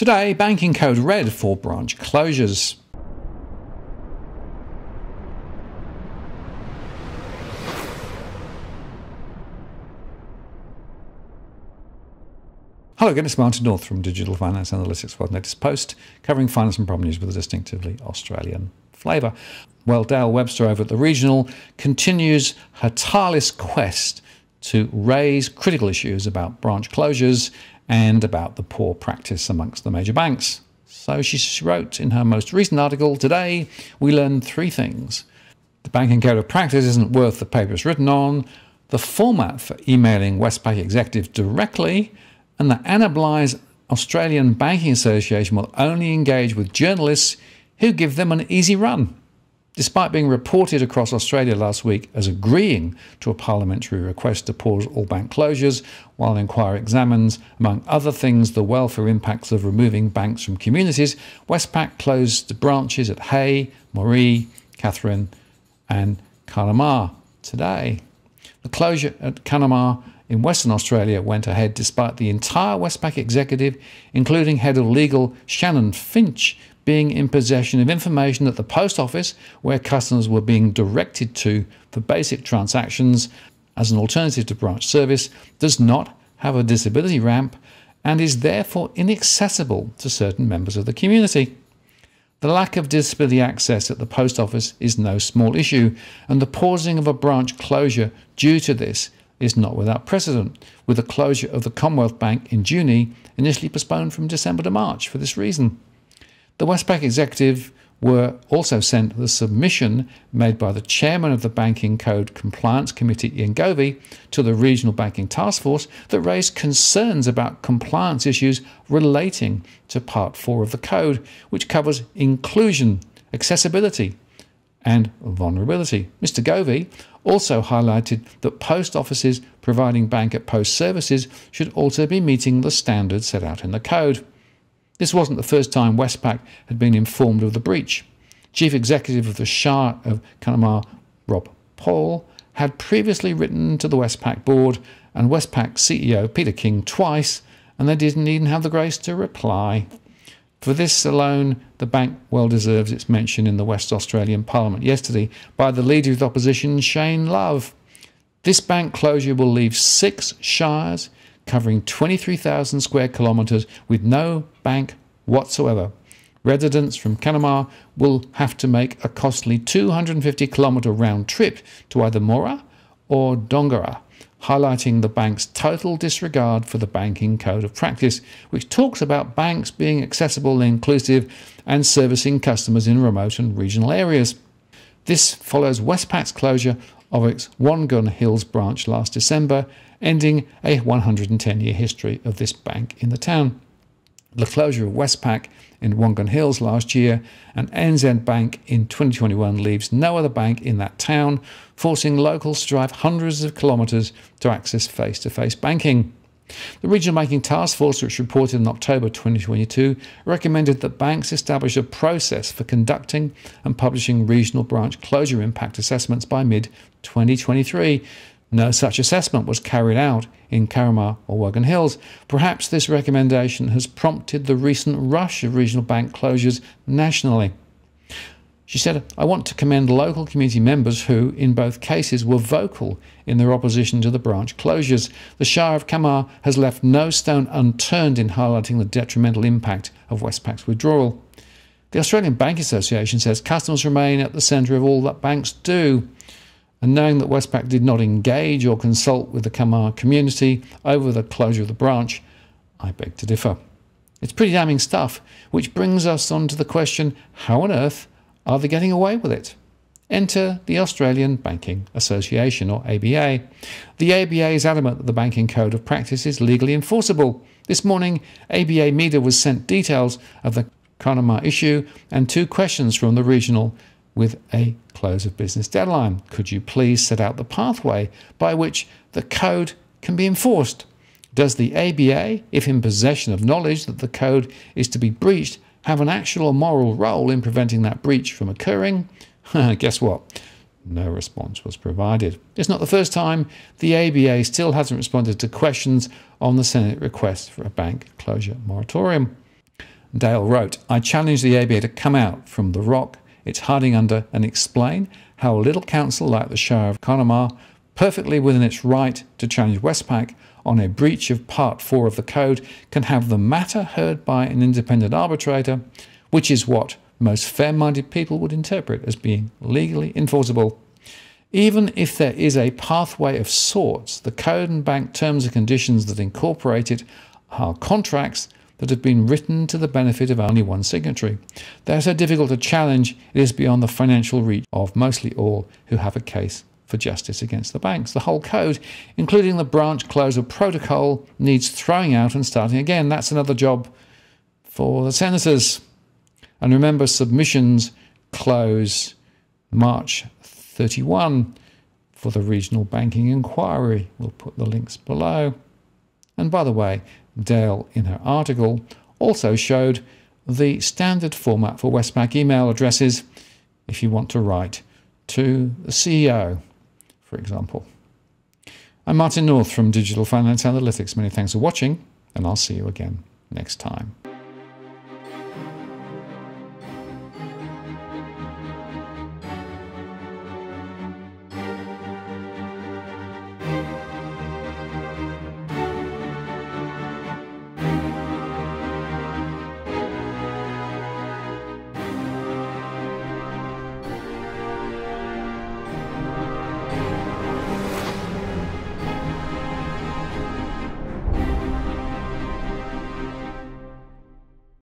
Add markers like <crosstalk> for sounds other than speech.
Today, Banking Code Red for branch closures. Hello again, it's Martin North from Digital Finance Analytics for Latest Post, covering finance and problem news with a distinctively Australian flavour. Well, Dale Webster over at the Regional continues her tireless quest to raise critical issues about branch closures and about the poor practice amongst the major banks. So she wrote in her most recent article Today, we learned three things. The banking code of practice isn't worth the paper it's written on, the format for emailing Westpac executives directly, and the Anna Bligh's Australian Banking Association will only engage with journalists who give them an easy run. Despite being reported across Australia last week as agreeing to a parliamentary request to pause all bank closures while an inquiry examines, among other things, the welfare impacts of removing banks from communities, Westpac closed the branches at Hay, Moree, Katherine, and Carnamah today. The closure at Carnamah in Western Australia went ahead despite the entire Westpac executive, including head of legal Shannon Finch, being in possession of information at the post office where customers were being directed to for basic transactions as an alternative to branch service does not have a disability ramp and is therefore inaccessible to certain members of the community. The lack of disability access at the post office is no small issue, and the pausing of a branch closure due to this is not without precedent, with the closure of the Commonwealth Bank in Junee initially postponed from December to March for this reason. The Westpac executive were also sent the submission made by the chairman of the Banking Code Compliance Committee, Ian Govey, to the Regional Banking Task Force that raised concerns about compliance issues relating to Part 4 of the Code, which covers inclusion, accessibility, and vulnerability. Mr. Govey also highlighted that post offices providing bank at post services should also be meeting the standards set out in the code. This wasn't the first time Westpac had been informed of the breach. Chief Executive of the Shire of Carnamah, Rob Paul, had previously written to the Westpac board and Westpac CEO Peter King twice, and they didn't even have the grace to reply. For this alone, the bank well deserves its mention in the West Australian Parliament yesterday by the Leader of the Opposition, Shane Love. This bank closure will leave six shires covering 23,000 square kilometres with no bank whatsoever. Residents from Carnamah will have to make a costly 250 kilometre round trip to either Moora or Dongara highlighting the bank's total disregard for the banking code of practice, which talks about banks being accessible and inclusive and servicing customers in remote and regional areas. This follows Westpac's closure of its Wongan Hills branch last December, ending a 110 year history of this bank in the town. The closure of Westpac in Wongan Hills last year and NZ Bank in 2021 leaves no other bank in that town, forcing locals to drive hundreds of kilometres to access face to face banking. The Regional Banking Task Force, which reported in October 2022, recommended that banks establish a process for conducting and publishing regional branch closure impact assessments by mid 2023 no such assessment was carried out in Carnamah or Wongan Hills. Perhaps this recommendation has prompted the recent rush of regional bank closures nationally. She said, I want to commend local community members who, in both cases, were vocal in their opposition to the branch closures. The Shire of Carnamah has left no stone unturned in highlighting the detrimental impact of Westpac's withdrawal. The Australian Bank Association says customers remain at the centre of all that banks do and knowing that Westpac did not engage or consult with the Carnamah community over the closure of the branch, I beg to differ. It's pretty damning stuff, which brings us on to the question how on earth are they getting away with it? Enter the Australian Banking Association, or ABA. The ABA is adamant that the Banking Code of Practice is legally enforceable. This morning, ABA Media was sent details of the Carnamah issue and two questions from the regional with a close of business deadline. Could you please set out the pathway by which the code can be enforced? Does the ABA, if in possession of knowledge that the code is to be breached, have an actual or moral role in preventing that breach from occurring? <laughs> Guess what? No response was provided. It's not the first time the ABA still hasn't responded to questions on the Senate request for a bank closure moratorium. Dale wrote, I challenge the ABA to come out from the rock it's hiding under and explain how a little council like the Shire of Carnamah, perfectly within its right to challenge Westpac on a breach of Part 4 of the Code, can have the matter heard by an independent arbitrator, which is what most fair minded people would interpret as being legally enforceable. Even if there is a pathway of sorts, the Code and Bank terms and conditions that incorporate it are contracts that have been written to the benefit of only one signatory. They are so difficult to challenge, it is beyond the financial reach of mostly all who have a case for justice against the banks. The whole code, including the branch closure protocol, needs throwing out and starting again. That's another job for the senators. And remember, submissions close March 31 for the regional banking inquiry. We'll put the links below. And by the way, Dale, in her article, also showed the standard format for Westpac email addresses if you want to write to the CEO, for example. I'm Martin North from Digital Finance Analytics. Many thanks for watching, and I'll see you again next time.